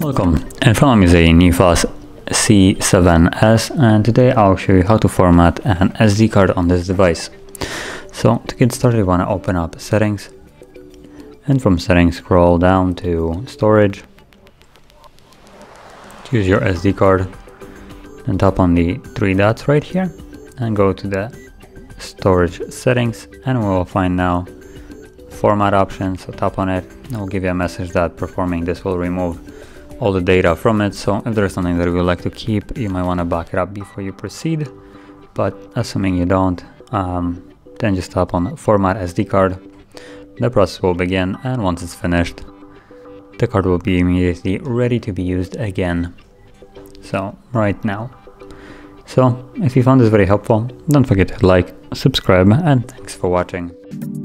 Welcome, in front of me is a Neffos C7S and today I'll show you how to format an SD card on this device. So to get started you want to open up settings and from settings scroll down to storage. Choose your SD card and tap on the three dots right here and go to the storage settings and we'll find now format option so tap on it it will give you a message that performing this will remove all the data from it. So if there's something that you would like to keep you might want to back it up before you proceed. But assuming you don't um, then just tap on format SD card. The process will begin and once it's finished the card will be immediately ready to be used again. So right now. So if you found this very helpful don't forget to like subscribe and thanks for watching